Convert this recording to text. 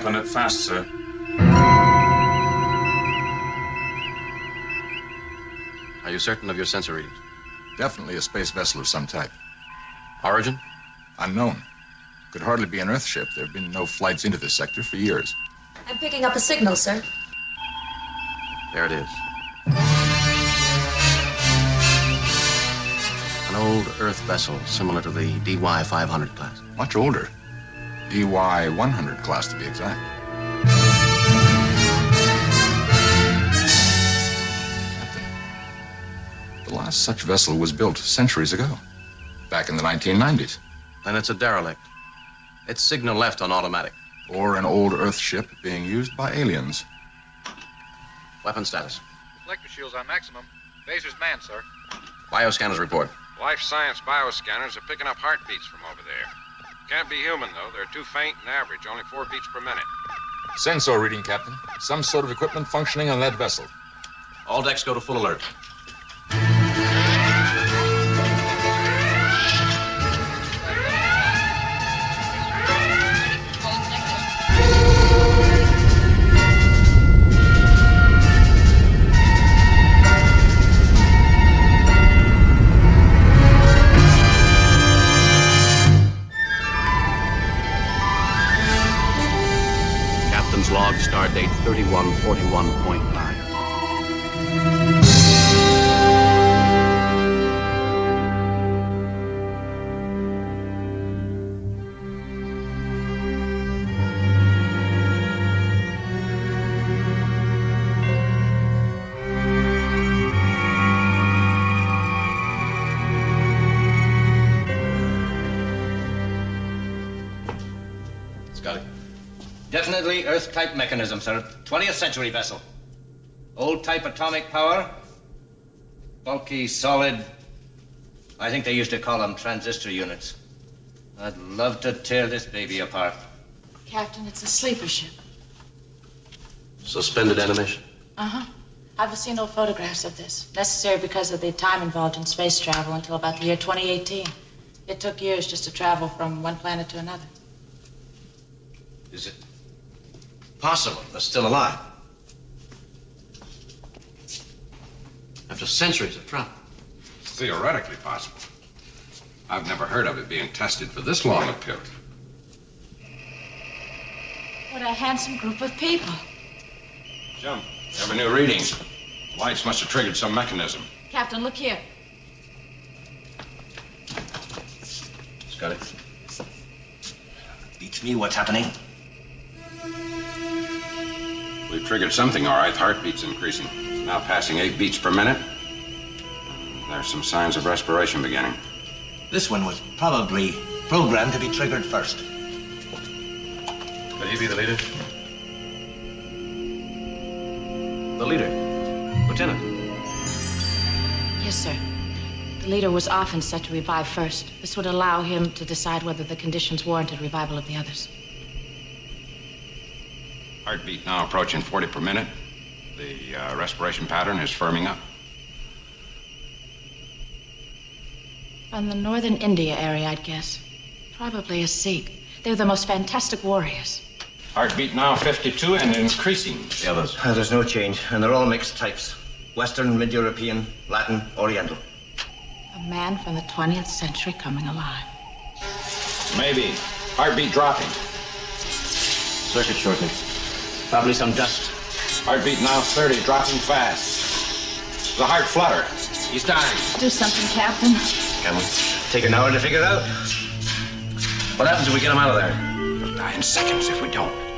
fast, sir. Are you certain of your sensor readings? Definitely a space vessel of some type. Origin? Unknown. Could hardly be an Earth ship. There have been no flights into this sector for years. I'm picking up a signal, sir. There it is. An old Earth vessel similar to the DY 500 class. Much older. DY 100 class, to be exact. Captain, the last such vessel was built centuries ago, back in the 1990s. Then it's a derelict. Its signal left on automatic. Or an old Earth ship being used by aliens. Weapon status. Reflector shields on maximum. Phaser's manned, sir. Bioscanners report. Life science bioscanners are picking up heartbeats from over there. Can't be human, though. They're too faint and average, only four beats per minute. Sensor reading, Captain. Some sort of equipment functioning on that vessel. All decks go to full alert. Log, star date 3141.9. Scotty. Definitely Earth type mechanism, sir. 20th century vessel. Old type atomic power. Bulky, solid. I think they used to call them transistor units. I'd love to tear this baby apart. Captain, it's a sleeper ship. Suspended animation. Uh huh. I've seen no photographs of this. Necessary because of the time involved in space travel until about the year 2018. It took years just to travel from one planet to another. Is it possible they're still alive? After centuries of travel. It's theoretically possible. I've never heard of it being tested for this long a period. What a handsome group of people. Jim, every new readings. Lights must have triggered some mechanism. Captain, look here. Scotty. Beats me what's happening. We've triggered something, all right. Heartbeat's increasing. It's now passing eight beats per minute. There's some signs of respiration beginning. This one was probably programmed to be triggered first. Could he be the leader? The leader. Lieutenant. Yes, sir. The leader was often set to revive first. This would allow him to decide whether the conditions warranted revival of the others. Heartbeat now approaching 40 per minute. The uh, respiration pattern is firming up. From the northern India area, I'd guess. Probably a Sikh. They're the most fantastic warriors. Heartbeat now 52 and increasing. The others. Uh, there's no change, and they're all mixed types Western, Mid European, Latin, Oriental. A man from the 20th century coming alive. Maybe. Heartbeat dropping. Circuit shortening. Probably some dust. Heartbeat now 30, dropping fast. The heart flutter. He's dying. Do something, Captain. Can we? Take an hour to figure it out. What happens if we get him out of there? He'll die in seconds if we don't.